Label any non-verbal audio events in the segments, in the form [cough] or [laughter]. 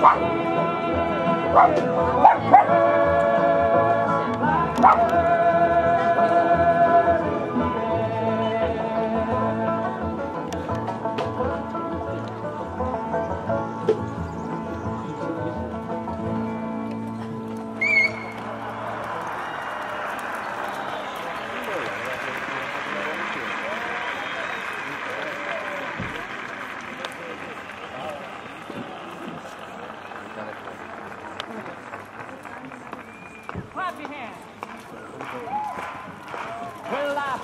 Clap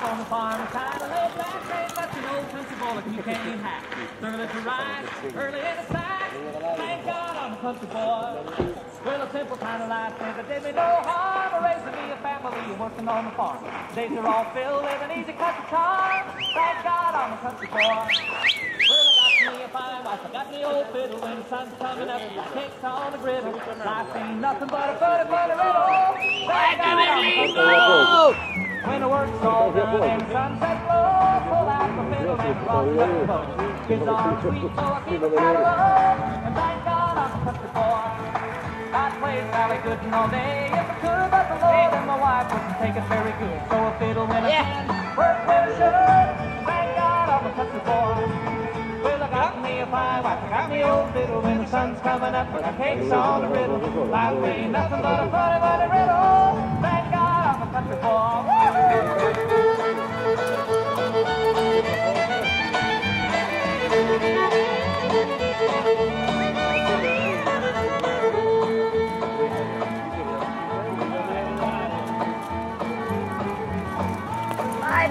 on the farm kind of laid back. Ain't much an old principle that you can't hack. Early to rise, early in the sack. Thank God I'm a country boy. Well, a simple kind of life that did me no harm. Raising me a family working on the farm. Days are all filled with an easy country charm. Thank God I'm a country boy. Well, I got me a fine I got me old fiddle. When the sun's coming up, cakes on the griddle. Life ain't nothing but a funny, funny riddle. Thank God I'm country boy. When the work's all done [laughs] and the sunset low, pull out the fiddle and rock the boat. Kids are sweet, so I keep a paddle And thank God I'm a country boy. I'd play Sally Gooden all day if I could, but the Lord and my wife wouldn't take it very good. So a fiddle when I can, work when I should. Thank God I'm a country boy. Well, I got me a fine wife, I got me old fiddle when the sun's coming up, and the cakes on the riddle. Life ain't nothing but a funny, funny riddle.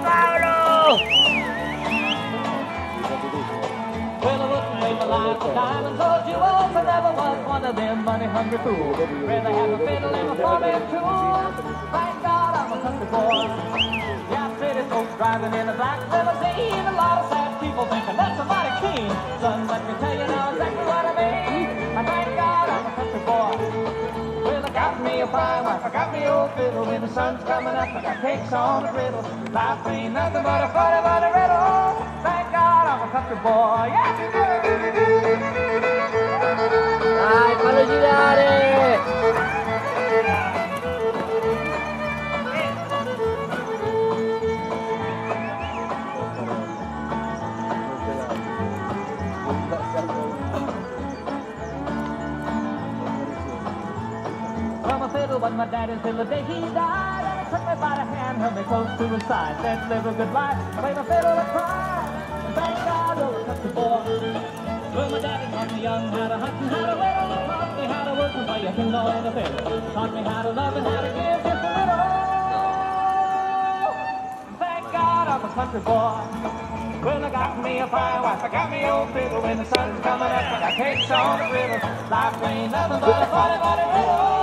Well, I my life diamonds jewels. I never was one of them money-hungry fools. Rather have a fiddle and a four-man. Thank God I'm a country boy. Yeah, city folks driving in a black limousine. A lot of sad people thinking that's a mighty keen. Son, let me tell you now a I got me old fiddle. When the sun's coming up, I got cakes on the griddle. Life ain't nothing but a funny, Well, my daddy's till the day he died. And he took me by the hand, held me close to his side. Said, live a good life, play my fiddle and cry. Thank God, oh, country boy. Well, my daddy taught me young how to hunt and how to whittle. Taught me how to work and play a fiddle and a fiddle. Taught me how to love and how to give just a little. Thank God I'm a country boy. Well, I got me a fine wife, I got me old fiddle. When the sun's coming up, I got cakes on the griddle. Life ain't nothing but a funny, funny riddle.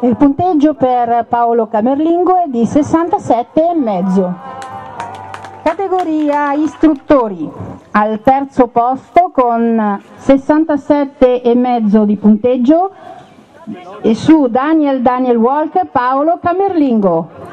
Il punteggio per Paolo Camerlingo è di 67,5. Categoria istruttori. Al terzo posto con 67,5 di punteggio e su Daniel Daniel Walk Paolo Camerlingo.